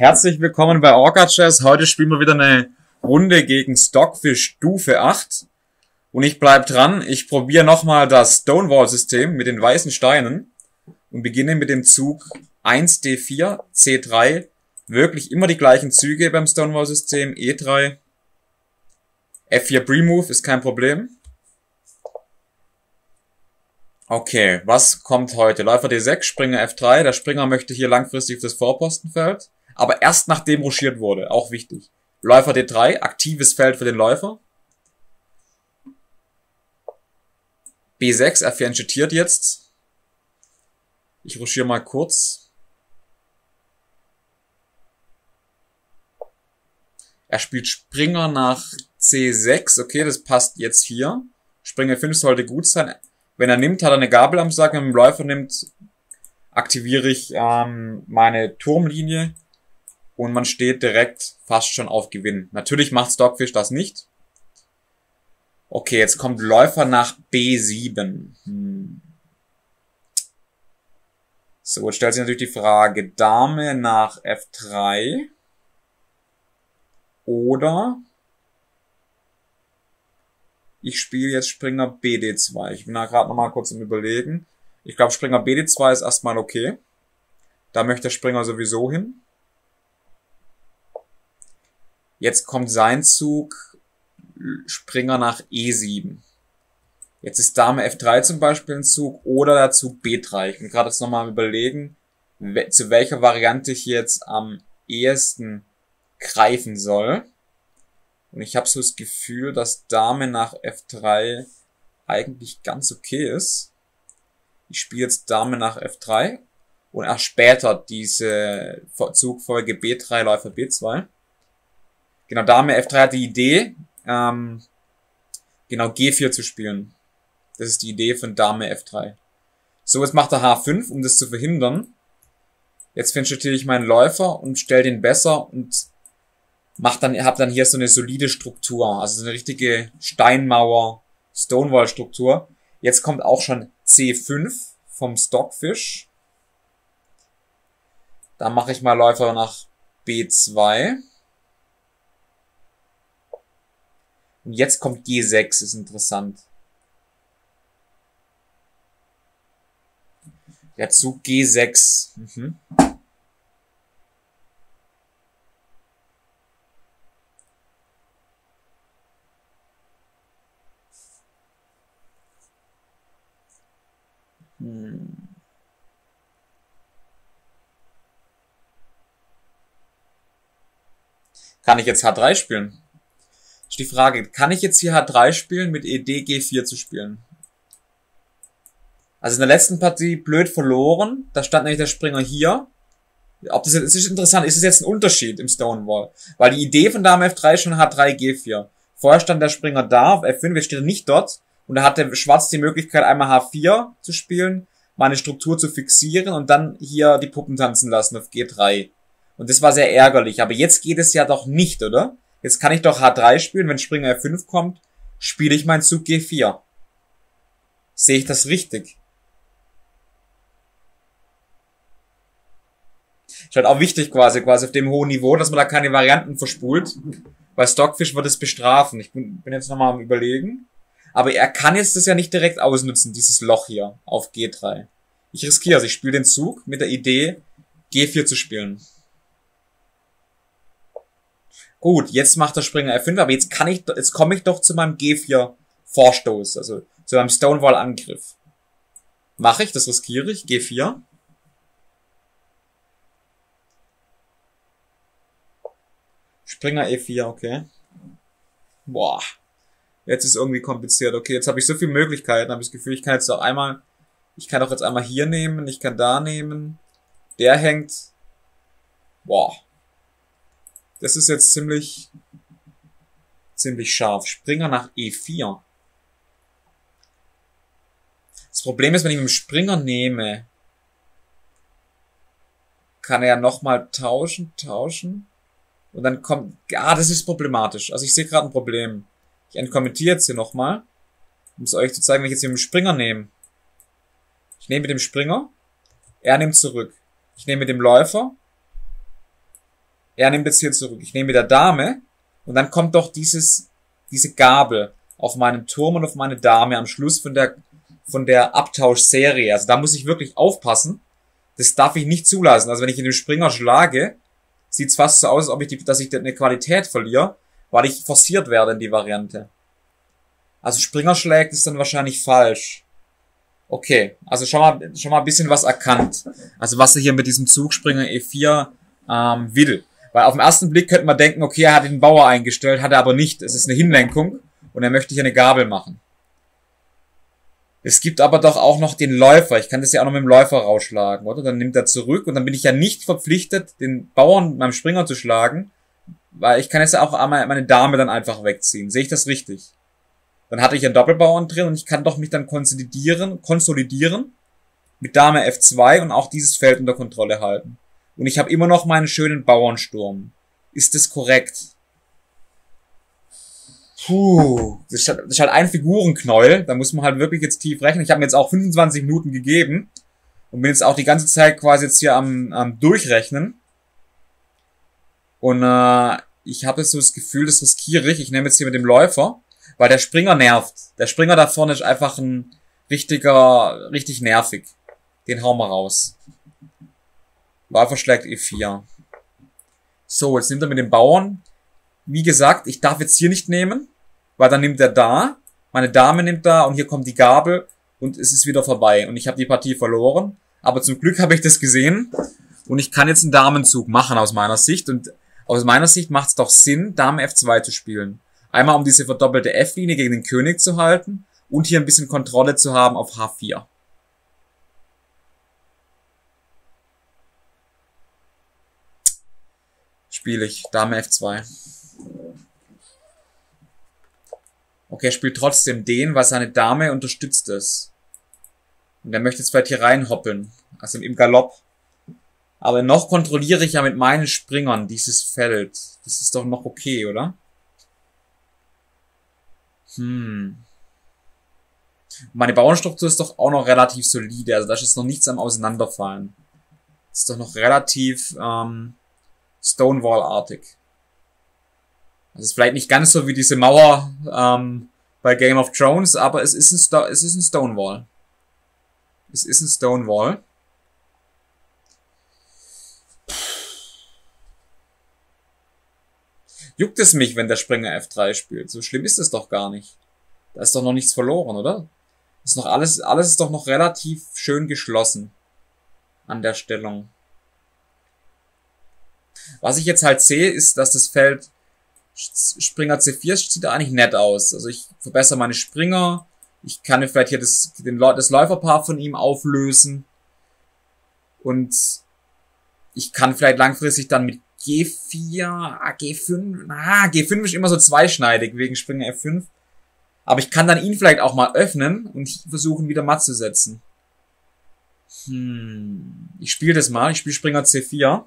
Herzlich willkommen bei Orca Chess. Heute spielen wir wieder eine Runde gegen Stockfish Stufe 8. Und ich bleib dran. Ich probiere nochmal das Stonewall-System mit den weißen Steinen und beginne mit dem Zug 1D4, C3. Wirklich immer die gleichen Züge beim Stonewall-System. E3. F4 Pre-Move ist kein Problem. Okay, was kommt heute? Läufer D6, Springer F3. Der Springer möchte hier langfristig auf das Vorpostenfeld aber erst nachdem ruschiert wurde, auch wichtig. Läufer D3, aktives Feld für den Läufer. B6, F4 enchetiert jetzt. Ich ruschiere mal kurz. Er spielt Springer nach C6. Okay, das passt jetzt hier. Springer 5 sollte gut sein. Wenn er nimmt, hat er eine Gabel am Sack. Wenn er dem Läufer nimmt, aktiviere ich ähm, meine Turmlinie und man steht direkt fast schon auf Gewinn. Natürlich macht Stockfish das nicht. Okay, jetzt kommt Läufer nach B7. Hm. So, jetzt stellt sich natürlich die Frage, Dame nach F3 oder ich spiele jetzt Springer BD2. Ich bin da gerade nochmal kurz im Überlegen. Ich glaube, Springer BD2 ist erstmal okay. Da möchte der Springer sowieso hin. Jetzt kommt sein Zug, Springer nach E7. Jetzt ist Dame F3 zum Beispiel ein Zug oder der Zug B3. Ich bin gerade jetzt nochmal überlegen, zu welcher Variante ich jetzt am ehesten greifen soll. Und ich habe so das Gefühl, dass Dame nach F3 eigentlich ganz okay ist. Ich spiele jetzt Dame nach F3 und erst später diese Zugfolge B3 Läufer B2. Genau, Dame F3 hat die Idee, ähm, genau G4 zu spielen. Das ist die Idee von Dame F3. So, jetzt macht er H5, um das zu verhindern. Jetzt finchetiere ich meinen Läufer und stelle den besser und macht dann, hab dann hier so eine solide Struktur, also so eine richtige Steinmauer, Stonewall-Struktur. Jetzt kommt auch schon C5 vom Stockfish. Da mache ich mal Läufer nach B2. Und jetzt kommt G6, ist interessant. Der Zug G6. Mhm. Hm. Kann ich jetzt H3 spielen? Die Frage, kann ich jetzt hier H3 spielen mit ED G4 zu spielen? Also in der letzten Partie blöd verloren. Da stand nämlich der Springer hier. Ob das, jetzt, das ist interessant, ist es jetzt ein Unterschied im Stonewall? Weil die Idee von Dame F3 ist schon H3 G4. Vorher stand der Springer da auf F5, jetzt steht er nicht dort. Und da hat der Schwarz die Möglichkeit, einmal H4 zu spielen, meine Struktur zu fixieren und dann hier die Puppen tanzen lassen auf G3. Und das war sehr ärgerlich. Aber jetzt geht es ja doch nicht, oder? Jetzt kann ich doch H3 spielen, wenn Springer F5 kommt, spiele ich meinen Zug G4. Sehe ich das richtig? Ist halt auch wichtig quasi, quasi auf dem hohen Niveau, dass man da keine Varianten verspult. Weil Stockfish wird es bestrafen. Ich bin, bin jetzt nochmal am überlegen. Aber er kann jetzt das ja nicht direkt ausnutzen, dieses Loch hier auf G3. Ich riskiere, also ich spiele den Zug mit der Idee, G4 zu spielen. Gut, jetzt macht der Springer F5, aber jetzt kann ich, jetzt komme ich doch zu meinem G4 Vorstoß, also zu meinem Stonewall Angriff. Mache ich, das riskiere ich, G4. Springer E4, okay. Boah. Jetzt ist irgendwie kompliziert. Okay, jetzt habe ich so viele Möglichkeiten, habe ich das Gefühl, ich kann jetzt auch einmal, ich kann auch jetzt einmal hier nehmen, ich kann da nehmen. Der hängt. Boah. Das ist jetzt ziemlich, ziemlich scharf. Springer nach E4. Das Problem ist, wenn ich mit dem Springer nehme, kann er nochmal tauschen, tauschen. Und dann kommt, ah, das ist problematisch. Also ich sehe gerade ein Problem. Ich entkommentiere jetzt hier nochmal, um es euch zu zeigen, wenn ich jetzt mit dem Springer nehme. Ich nehme mit dem Springer, er nimmt zurück. Ich nehme mit dem Läufer, er nimmt jetzt hier zurück. Ich nehme der Dame und dann kommt doch dieses, diese Gabel auf meinen Turm und auf meine Dame am Schluss von der, von der Abtauschserie. Also da muss ich wirklich aufpassen. Das darf ich nicht zulassen. Also wenn ich in den Springer schlage, sieht's fast so aus, als ob ich die, dass ich eine Qualität verliere, weil ich forciert werde in die Variante. Also Springer schlägt ist dann wahrscheinlich falsch. Okay, also schon mal, schon mal ein bisschen was erkannt. Also was er hier mit diesem Zugspringer E4 ähm, will. Weil auf den ersten Blick könnte man denken, okay, er hat den Bauer eingestellt, hat er aber nicht. Es ist eine Hinlenkung und er möchte hier eine Gabel machen. Es gibt aber doch auch noch den Läufer. Ich kann das ja auch noch mit dem Läufer rausschlagen, oder? Dann nimmt er zurück und dann bin ich ja nicht verpflichtet, den Bauern beim Springer zu schlagen, weil ich kann jetzt ja auch meine Dame dann einfach wegziehen. Sehe ich das richtig? Dann hatte ich einen Doppelbauern drin und ich kann doch mich dann konsolidieren, konsolidieren mit Dame F2 und auch dieses Feld unter Kontrolle halten. Und ich habe immer noch meinen schönen Bauernsturm. Ist das korrekt? Puh, das ist, halt, das ist halt ein Figurenknäuel. Da muss man halt wirklich jetzt tief rechnen. Ich habe mir jetzt auch 25 Minuten gegeben und bin jetzt auch die ganze Zeit quasi jetzt hier am, am Durchrechnen. Und äh, ich habe jetzt so das Gefühl, das riskiere ich. Ich nehme jetzt hier mit dem Läufer weil der Springer nervt. Der Springer da vorne ist einfach ein richtiger, richtig nervig. Den hauen wir raus. Läufer schlägt E4. So, jetzt nimmt er mit dem Bauern. Wie gesagt, ich darf jetzt hier nicht nehmen, weil dann nimmt er da. Meine Dame nimmt da und hier kommt die Gabel und es ist wieder vorbei. Und ich habe die Partie verloren. Aber zum Glück habe ich das gesehen und ich kann jetzt einen Damenzug machen aus meiner Sicht. Und aus meiner Sicht macht es doch Sinn, Dame F2 zu spielen. Einmal um diese verdoppelte F-Linie gegen den König zu halten und hier ein bisschen Kontrolle zu haben auf H4. Spiele ich Dame F2. Okay, er spielt trotzdem den, weil seine Dame unterstützt es. Und er möchte jetzt vielleicht hier reinhoppeln. Also im Galopp. Aber noch kontrolliere ich ja mit meinen Springern dieses Feld. Das ist doch noch okay, oder? Hm. Meine Bauernstruktur ist doch auch noch relativ solide. Also da ist jetzt noch nichts am Auseinanderfallen. Ist doch noch relativ ähm, Stonewall-artig. Also ist vielleicht nicht ganz so wie diese Mauer ähm, bei Game of Thrones, aber es ist ein, Sto es ist ein Stonewall. Es ist ein Stonewall. Juckt es mich, wenn der Springer F3 spielt? So schlimm ist es doch gar nicht. Da ist doch noch nichts verloren, oder? Ist noch alles, alles ist doch noch relativ schön geschlossen. An der Stellung. Was ich jetzt halt sehe, ist, dass das Feld Springer C4 sieht eigentlich nett aus. Also ich verbessere meine Springer. Ich kann vielleicht hier das, den, das Läuferpaar von ihm auflösen. Und ich kann vielleicht langfristig dann mit G4, ah, G5, ah, G5 ist immer so zweischneidig wegen Springer F5. Aber ich kann dann ihn vielleicht auch mal öffnen und versuchen wieder matt zu setzen. Hm, ich spiele das mal, ich spiele Springer C4.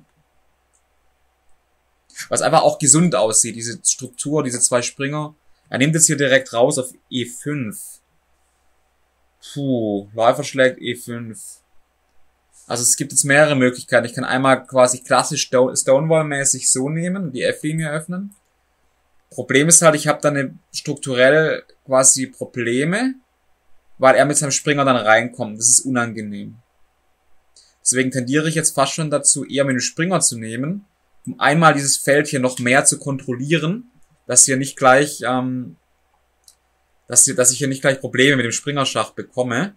Was einfach auch gesund aussieht, diese Struktur, diese zwei Springer. Er nimmt jetzt hier direkt raus auf E5. Puh, Läufer schlägt E5. Also es gibt jetzt mehrere Möglichkeiten. Ich kann einmal quasi klassisch Stonewall-mäßig so nehmen und die F-Linie öffnen. Problem ist halt, ich habe dann strukturell quasi Probleme, weil er mit seinem Springer dann reinkommt. Das ist unangenehm. Deswegen tendiere ich jetzt fast schon dazu, eher mit dem Springer zu nehmen, um einmal dieses Feld hier noch mehr zu kontrollieren, dass hier nicht gleich, ähm, dass, hier, dass ich hier nicht gleich Probleme mit dem Springerschach bekomme.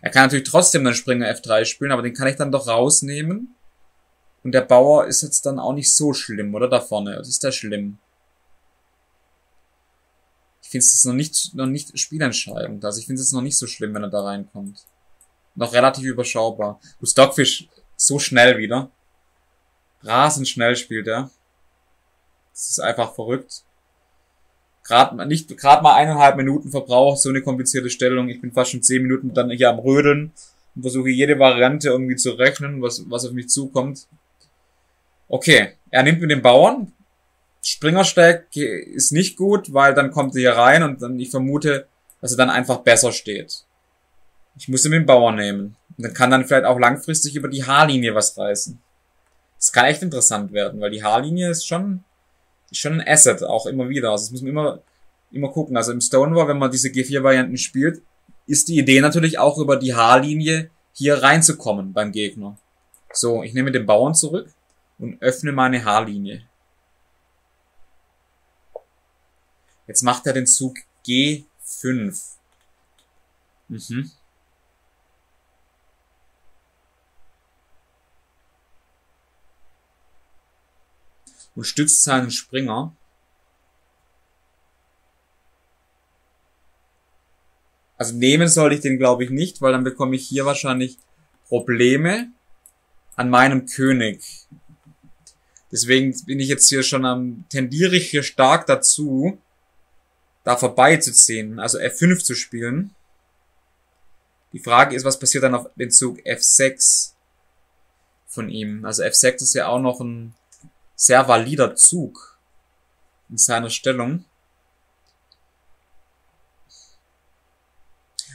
Er kann natürlich trotzdem den Springer F3 spielen, aber den kann ich dann doch rausnehmen. Und der Bauer ist jetzt dann auch nicht so schlimm, oder? Da vorne. Das ist der schlimm. Ich finde es noch nicht, noch nicht spielentscheidend. Also ich finde es noch nicht so schlimm, wenn er da reinkommt. Noch relativ überschaubar. Du Stockfish so schnell wieder. Rasend schnell spielt er. Das ist einfach verrückt gerade nicht gerade mal eineinhalb Minuten verbraucht, so eine komplizierte Stellung. Ich bin fast schon zehn Minuten dann hier am Rödeln und versuche jede Variante irgendwie zu rechnen, was, was auf mich zukommt. Okay, er nimmt mit dem Bauern. Springersteig ist nicht gut, weil dann kommt er hier rein und dann ich vermute, dass er dann einfach besser steht. Ich muss den Bauern nehmen. Und dann kann dann vielleicht auch langfristig über die H-Linie was reißen. Das kann echt interessant werden, weil die H-Linie ist schon, ist schon ein Asset, auch immer wieder. Also das muss man immer, immer gucken. Also im Stonewall, wenn man diese G4-Varianten spielt, ist die Idee natürlich auch über die H-Linie hier reinzukommen beim Gegner. So, ich nehme den Bauern zurück und öffne meine H-Linie. Jetzt macht er den Zug G5. Mhm. Und stützt seinen Springer. Also nehmen sollte ich den glaube ich nicht, weil dann bekomme ich hier wahrscheinlich Probleme an meinem König. Deswegen bin ich jetzt hier schon am, tendiere ich hier stark dazu, da vorbeizuziehen, also F5 zu spielen. Die Frage ist, was passiert dann auf den Zug F6 von ihm? Also F6 ist ja auch noch ein sehr valider Zug in seiner Stellung.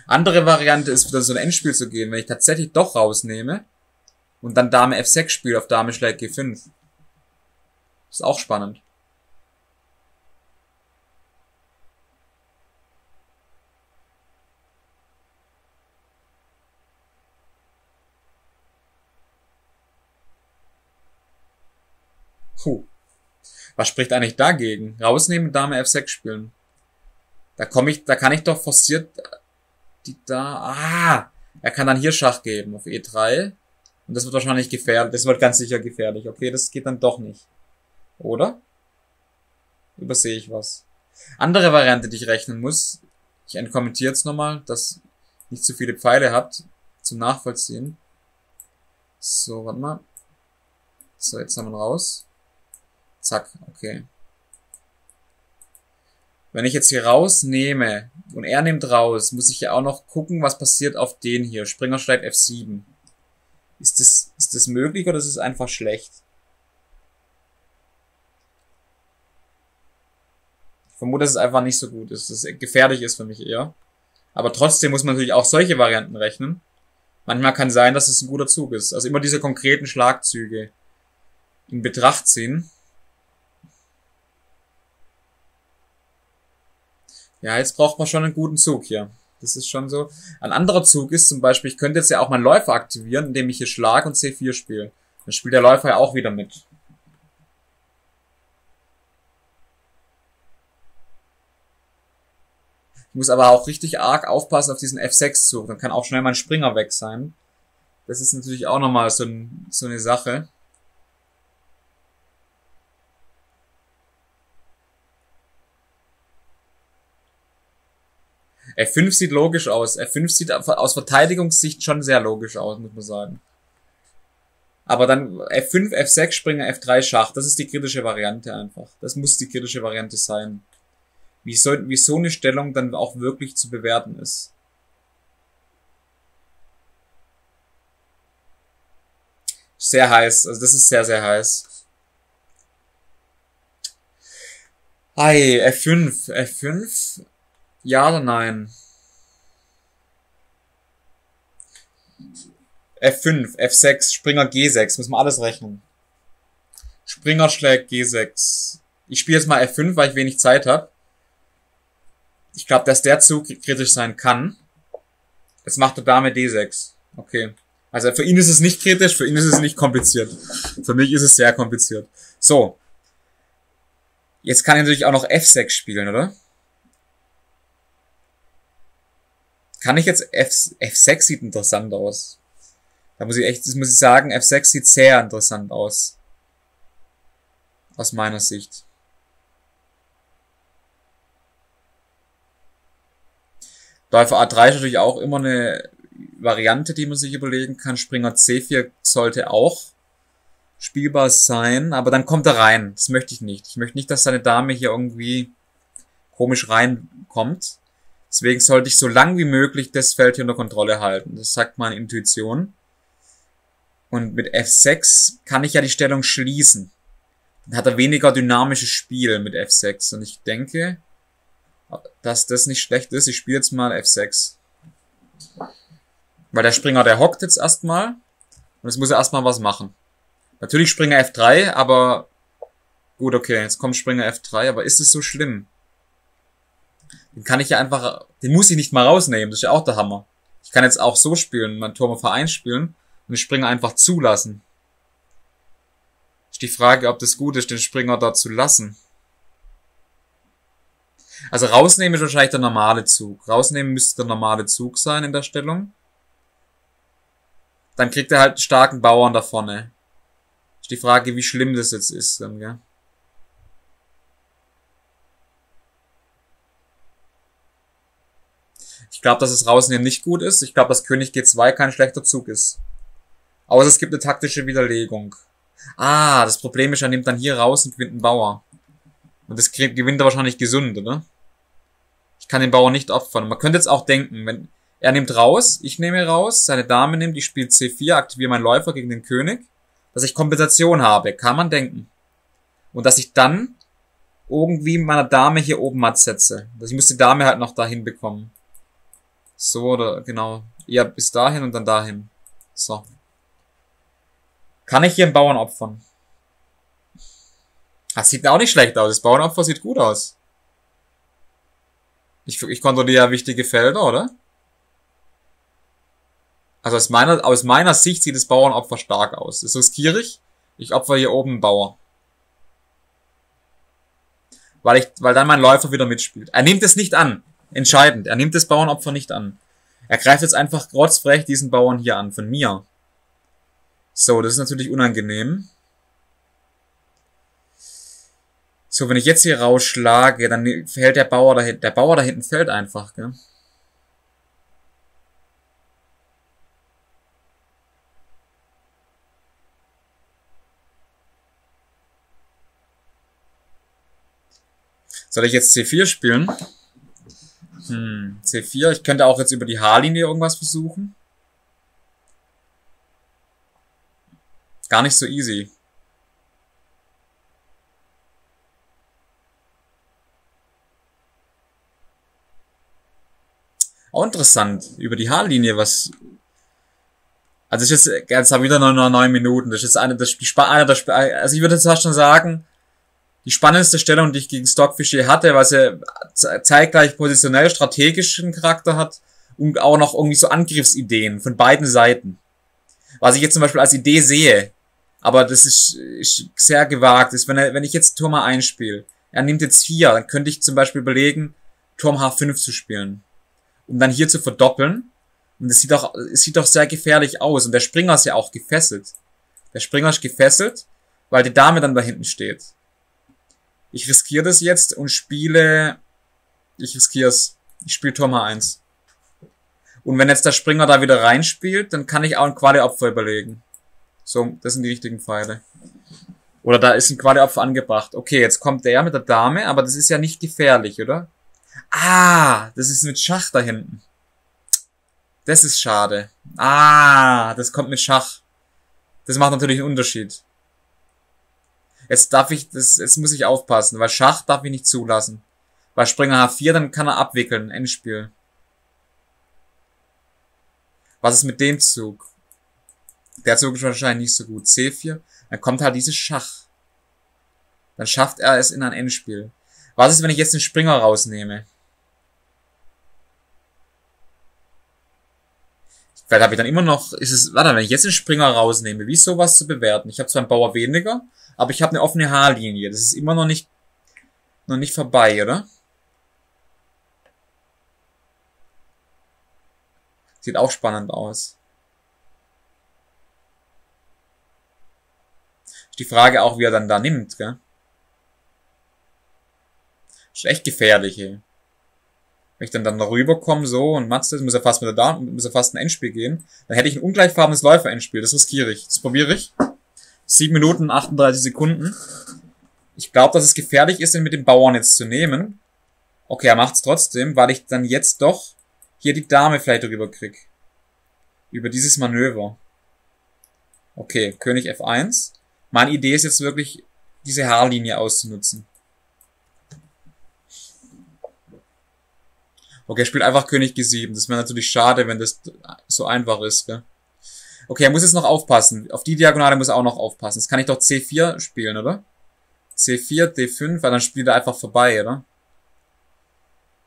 Andere Variante ist wieder so ein Endspiel zu gehen, wenn ich tatsächlich doch rausnehme und dann Dame F6 spiele auf Dame schlägt G5. Ist auch spannend. Puh. Was spricht eigentlich dagegen? Rausnehmen, Dame F6 spielen. Da komme ich, da kann ich doch forciert die da. Ah! Er kann dann hier Schach geben auf E3. Und das wird wahrscheinlich gefährlich. Das wird ganz sicher gefährlich. Okay, das geht dann doch nicht. Oder? Übersehe ich was. Andere Variante, die ich rechnen muss. Ich entkommentiere jetzt nochmal, dass nicht zu viele Pfeile habt zum Nachvollziehen. So, warte mal. So, jetzt haben wir raus. Zack, okay. Wenn ich jetzt hier rausnehme und er nimmt raus, muss ich ja auch noch gucken, was passiert auf den hier. Springer schlägt F7. Ist das, ist das möglich oder ist es einfach schlecht? Ich vermute, dass es einfach nicht so gut ist, dass es gefährlich ist für mich eher. Aber trotzdem muss man natürlich auch solche Varianten rechnen. Manchmal kann sein, dass es ein guter Zug ist. Also immer diese konkreten Schlagzüge in Betracht ziehen. Ja, jetzt braucht man schon einen guten Zug hier. Das ist schon so. Ein anderer Zug ist zum Beispiel, ich könnte jetzt ja auch meinen Läufer aktivieren, indem ich hier Schlag und C4 spiele. Dann spielt der Läufer ja auch wieder mit. Ich muss aber auch richtig arg aufpassen auf diesen F6-Zug. Dann kann auch schnell mein Springer weg sein. Das ist natürlich auch nochmal so, ein, so eine Sache. F5 sieht logisch aus. F5 sieht aus Verteidigungssicht schon sehr logisch aus, muss man sagen. Aber dann F5, F6, Springer, F3, Schach. Das ist die kritische Variante einfach. Das muss die kritische Variante sein. Wie so, wie so eine Stellung dann auch wirklich zu bewerten ist. Sehr heiß. Also das ist sehr, sehr heiß. Ei, F5. F5. Ja oder nein? F5, F6, Springer G6, muss man alles rechnen. Springer schlägt G6. Ich spiele jetzt mal F5, weil ich wenig Zeit habe. Ich glaube, dass der Zug kritisch sein kann. Jetzt macht er Dame D6. Okay. Also für ihn ist es nicht kritisch, für ihn ist es nicht kompliziert. Für mich ist es sehr kompliziert. So. Jetzt kann er natürlich auch noch F6 spielen, oder? Kann ich jetzt F, F6 sieht interessant aus. Da muss ich echt, das muss ich sagen, F6 sieht sehr interessant aus. Aus meiner Sicht. Läufer A3 ist natürlich auch immer eine Variante, die man sich überlegen kann. Springer C4 sollte auch spielbar sein, aber dann kommt er rein. Das möchte ich nicht. Ich möchte nicht, dass seine Dame hier irgendwie komisch reinkommt. Deswegen sollte ich so lang wie möglich das Feld hier unter Kontrolle halten. Das sagt meine Intuition. Und mit F6 kann ich ja die Stellung schließen. Dann hat er weniger dynamisches Spiel mit F6. Und ich denke, dass das nicht schlecht ist. Ich spiele jetzt mal F6. Weil der Springer, der hockt jetzt erstmal. Und jetzt muss er erstmal was machen. Natürlich Springer F3, aber gut, okay, jetzt kommt Springer F3, aber ist es so schlimm? Den kann ich ja einfach, den muss ich nicht mal rausnehmen, das ist ja auch der Hammer. Ich kann jetzt auch so spielen, mein Turm auf Verein spielen und den Springer einfach zulassen. Ist die Frage, ob das gut ist, den Springer dort zu lassen. Also rausnehmen ist wahrscheinlich der normale Zug. Rausnehmen müsste der normale Zug sein in der Stellung. Dann kriegt er halt einen starken Bauern da vorne. Ist die Frage, wie schlimm das jetzt ist dann, gell? Ich glaube, dass es Rausnehmen nicht gut ist. Ich glaube, dass König G2 kein schlechter Zug ist. Außer es gibt eine taktische Widerlegung. Ah, das Problem ist, er nimmt dann hier raus und gewinnt einen Bauer. Und das gewinnt er wahrscheinlich gesund, oder? Ich kann den Bauer nicht opfern. Man könnte jetzt auch denken, wenn er nimmt raus, ich nehme raus, seine Dame nimmt, ich spiele C4, aktiviere meinen Läufer gegen den König, dass ich Kompensation habe, kann man denken. Und dass ich dann irgendwie meiner Dame hier oben matt setze. Dass ich muss die Dame halt noch dahin bekommen. So oder genau. Ja, bis dahin und dann dahin. So. Kann ich hier einen Bauern opfern? Das sieht auch nicht schlecht aus. Das Bauernopfer sieht gut aus. Ich, ich kontrolliere ja wichtige Felder, oder? Also aus meiner, aus meiner Sicht sieht das Bauernopfer stark aus. Das riskiere ich. Ich opfer hier oben einen Bauer. Weil ich, weil dann mein Läufer wieder mitspielt. Er nimmt es nicht an. Entscheidend. Er nimmt das Bauernopfer nicht an. Er greift jetzt einfach grotzfrech diesen Bauern hier an, von mir. So, das ist natürlich unangenehm. So, wenn ich jetzt hier rausschlage, dann fällt der Bauer da hinten. Der Bauer da hinten fällt einfach, gell? Soll ich jetzt C4 spielen? Hm, C4. Ich könnte auch jetzt über die H-Linie irgendwas versuchen. Gar nicht so easy. Auch interessant. Über die Haarlinie, was. Also ich jetzt, jetzt habe ich wieder noch neun Minuten. Das ist eine der, die, eine der, also ich würde jetzt fast schon sagen, die spannendste Stellung, die ich gegen Stockfish je hatte, weil sie zeitgleich positionell strategischen Charakter hat und auch noch irgendwie so Angriffsideen von beiden Seiten. Was ich jetzt zum Beispiel als Idee sehe, aber das ist, ist sehr gewagt, ist, wenn, er, wenn ich jetzt Turm A1 spiele, er nimmt jetzt vier, dann könnte ich zum Beispiel überlegen, Turm H5 zu spielen um dann hier zu verdoppeln. Und es sieht auch, es sieht auch sehr gefährlich aus. Und der Springer ist ja auch gefesselt. Der Springer ist gefesselt, weil die Dame dann da hinten steht. Ich riskiere das jetzt und spiele, ich riskiere es. Ich spiele Turm 1. Und wenn jetzt der Springer da wieder reinspielt, dann kann ich auch ein Quali-Opfer überlegen. So, das sind die richtigen Pfeile. Oder da ist ein Quali-Opfer angebracht. Okay, jetzt kommt der mit der Dame, aber das ist ja nicht gefährlich, oder? Ah, das ist mit Schach da hinten. Das ist schade. Ah, das kommt mit Schach. Das macht natürlich einen Unterschied. Jetzt darf ich, das, jetzt muss ich aufpassen, weil Schach darf ich nicht zulassen. Bei Springer H4, dann kann er abwickeln, Endspiel. Was ist mit dem Zug? Der Zug ist wahrscheinlich nicht so gut. C4, dann kommt halt dieses Schach. Dann schafft er es in ein Endspiel. Was ist, wenn ich jetzt den Springer rausnehme? Vielleicht habe ich dann immer noch, ist es, warte, wenn ich jetzt den Springer rausnehme, wie ist sowas zu bewerten? Ich habe zwar einen Bauer weniger, aber ich habe eine offene Haarlinie. Das ist immer noch nicht, noch nicht vorbei, oder? Sieht auch spannend aus. Die Frage auch, wie er dann da nimmt, gell? Ist echt gefährlich, ey. Wenn ich dann, dann darüber komme, so, und Matze, muss er fast mit der da, muss er fast ein Endspiel gehen, dann hätte ich ein ungleichfarbenes Läufer-Endspiel. Das riskiere ich. Das probiere ich. 7 Minuten 38 Sekunden. Ich glaube, dass es gefährlich ist, ihn mit dem Bauern jetzt zu nehmen. Okay, er macht's trotzdem, weil ich dann jetzt doch hier die Dame vielleicht drüber krieg. Über dieses Manöver. Okay, König F1. Meine Idee ist jetzt wirklich, diese Haarlinie auszunutzen. Okay, er spielt einfach König G7. Das wäre natürlich schade, wenn das so einfach ist, gell? Okay, er muss jetzt noch aufpassen. Auf die Diagonale muss er auch noch aufpassen. Jetzt kann ich doch C4 spielen, oder? C4, D5, weil dann spielt er einfach vorbei, oder?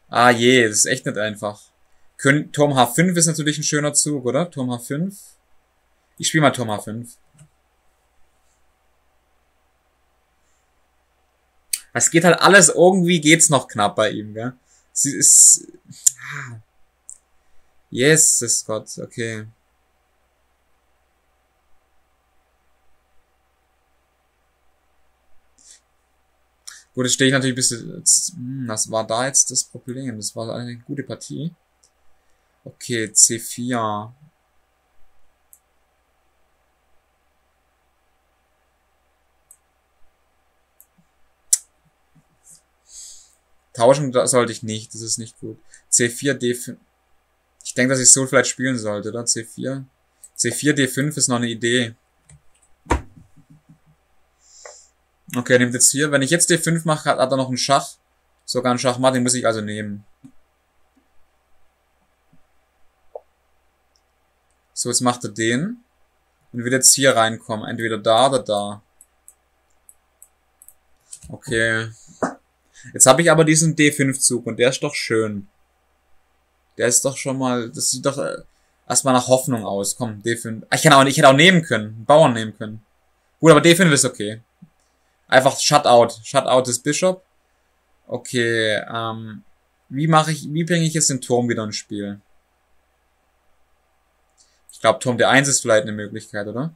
Ah je, das ist echt nicht einfach. Turm H5 ist natürlich ein schöner Zug, oder? Turm H5. Ich spiele mal Turm H5. Es geht halt alles, irgendwie geht's noch knapp bei ihm, gell? Sie ist... Ah. Yes, das Gott, okay. Gut, jetzt stehe ich natürlich bis jetzt, hm, was war da jetzt das Problem? Das war eine gute Partie. Okay, C4. Tauschen sollte ich nicht, das ist nicht gut. C4, D5. Ich denke, dass ich so vielleicht spielen sollte, oder? C4. C4, D5 ist noch eine Idee. Okay, er nimmt jetzt hier. Wenn ich jetzt D5 mache, hat, hat er noch einen Schach. Sogar einen Schachmatt, den muss ich also nehmen. So, jetzt macht er den. Und will jetzt hier reinkommen. Entweder da oder da. Okay. Jetzt habe ich aber diesen D5-Zug und der ist doch schön. Der ist doch schon mal, das sieht doch äh, erstmal nach Hoffnung aus. Komm, D5. Ich kann auch ich hätte auch nehmen können, Bauern nehmen können. Gut, aber D5 ist okay. Einfach Shutout. Shutout des Bishop. Okay, ähm, wie mache ich, wie bringe ich jetzt den Turm wieder ins Spiel? Ich glaube, Turm D1 ist vielleicht eine Möglichkeit, oder?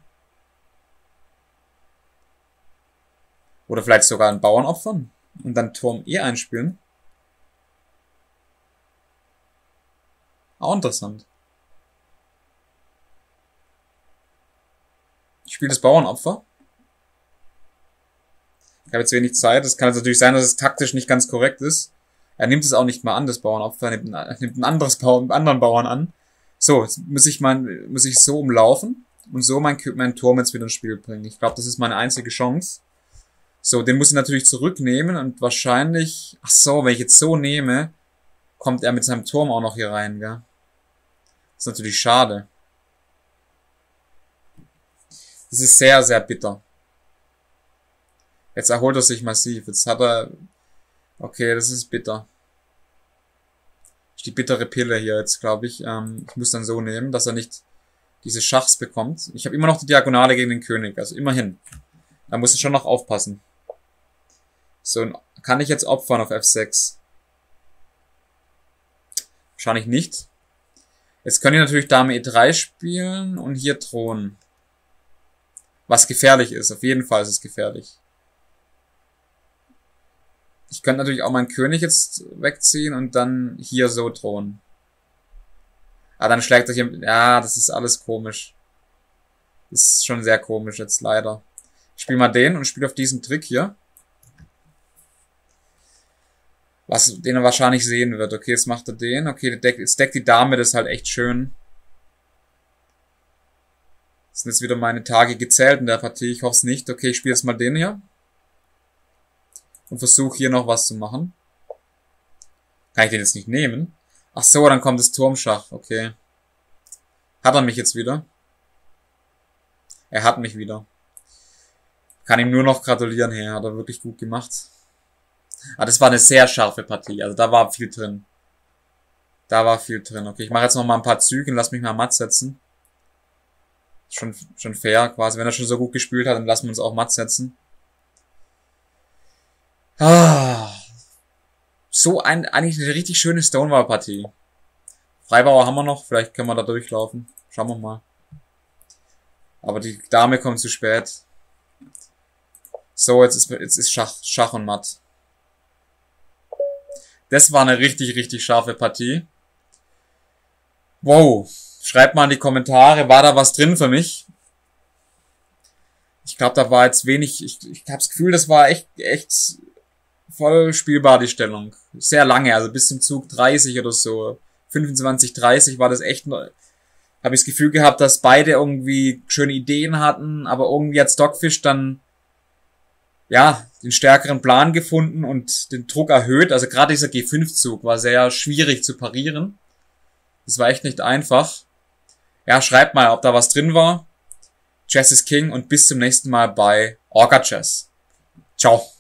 Oder vielleicht sogar einen Bauern opfern und dann Turm E einspielen. Auch interessant. Ich spiele das Bauernopfer. Ich habe jetzt wenig Zeit. Es kann jetzt natürlich sein, dass es taktisch nicht ganz korrekt ist. Er nimmt es auch nicht mal an, das Bauernopfer. Er nimmt ein, nimmt ein anderes Bauern, einen anderen Bauern an. So, jetzt muss ich mein, muss ich so umlaufen und so mein, mein Turm jetzt wieder ins Spiel bringen. Ich glaube, das ist meine einzige Chance. So, den muss ich natürlich zurücknehmen und wahrscheinlich, ach so, wenn ich jetzt so nehme, kommt er mit seinem Turm auch noch hier rein, gell? Das ist natürlich schade. Das ist sehr, sehr bitter. Jetzt erholt er sich massiv. Jetzt hat er, okay, das ist bitter. Die bittere Pille hier jetzt, glaube ich. Ähm, ich muss dann so nehmen, dass er nicht diese Schachs bekommt. Ich habe immer noch die Diagonale gegen den König, also immerhin. Da muss ich schon noch aufpassen. So, kann ich jetzt opfern auf F6? Wahrscheinlich nicht. Jetzt können ich natürlich Dame E3 spielen und hier Thron. Was gefährlich ist, auf jeden Fall ist es gefährlich. Ich könnte natürlich auch meinen König jetzt wegziehen und dann hier so drohen. Ah, dann schlägt er hier... Ja, das ist alles komisch. Das ist schon sehr komisch jetzt, leider. Ich spiele mal den und spiele auf diesen Trick hier was, den er wahrscheinlich sehen wird. Okay, jetzt macht er den. Okay, jetzt deckt die Dame das halt echt schön. Das sind jetzt wieder meine Tage gezählt in der Partie. Ich hoffe es nicht. Okay, ich spiele jetzt mal den hier. Und versuche hier noch was zu machen. Kann ich den jetzt nicht nehmen? Ach so, dann kommt das Turmschach. Okay. Hat er mich jetzt wieder? Er hat mich wieder. Kann ihm nur noch gratulieren, her. Hat er wirklich gut gemacht. Ah, das war eine sehr scharfe Partie. Also da war viel drin. Da war viel drin. Okay, ich mache jetzt noch mal ein paar Züge und lass mich mal matt setzen. Schon, schon fair, quasi. Wenn er schon so gut gespielt hat, dann lassen wir uns auch matt setzen. Ah. So ein, eigentlich eine richtig schöne Stonewall-Partie. Freibauer haben wir noch, vielleicht können wir da durchlaufen. Schauen wir mal. Aber die Dame kommt zu spät. So, jetzt ist, jetzt ist Schach, Schach und Matt. Das war eine richtig, richtig scharfe Partie. Wow. Schreibt mal in die Kommentare, war da was drin für mich? Ich glaube, da war jetzt wenig, ich, ich habe das Gefühl, das war echt, echt voll spielbar, die Stellung. Sehr lange, also bis zum Zug 30 oder so. 25, 30 war das echt, habe ich das Gefühl gehabt, dass beide irgendwie schöne Ideen hatten, aber irgendwie hat Stockfish dann ja, den stärkeren Plan gefunden und den Druck erhöht. Also gerade dieser G5-Zug war sehr schwierig zu parieren. Das war echt nicht einfach. Ja, schreibt mal, ob da was drin war. Chess is King und bis zum nächsten Mal bei Orca Chess. Ciao.